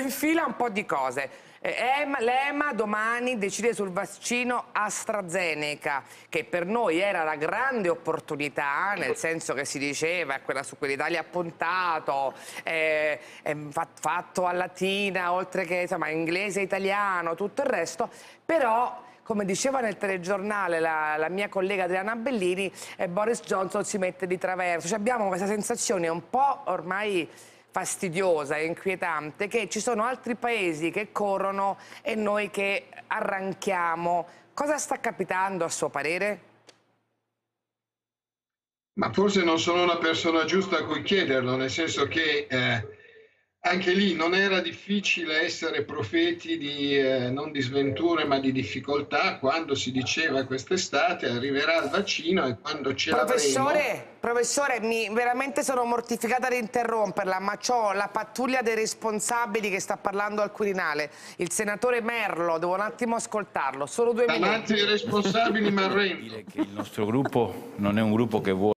in fila un po' di cose. Eh, L'EMA domani decide sul vaccino AstraZeneca, che per noi era la grande opportunità, nel senso che si diceva, quella su cui l'Italia ha puntato, è fatto a latina, oltre che insomma, inglese, italiano, tutto il resto, però come diceva nel telegiornale la, la mia collega Adriana Bellini, eh, Boris Johnson si mette di traverso. Cioè abbiamo questa sensazione un po' ormai fastidiosa e inquietante che ci sono altri paesi che corrono e noi che arranchiamo. Cosa sta capitando a suo parere? Ma forse non sono la persona giusta a cui chiederlo, nel senso che eh, anche lì non era difficile essere profeti di, eh, non di sventure ma di difficoltà quando si diceva quest'estate arriverà il vaccino e quando ce professore, l'avremo... Professore, mi, veramente sono mortificata di interromperla, ma ho la pattuglia dei responsabili che sta parlando al Quirinale, il senatore Merlo, devo un attimo ascoltarlo, solo due Davanti minuti. Davanti ai responsabili mi arrendo. Il nostro gruppo non è un gruppo che vuole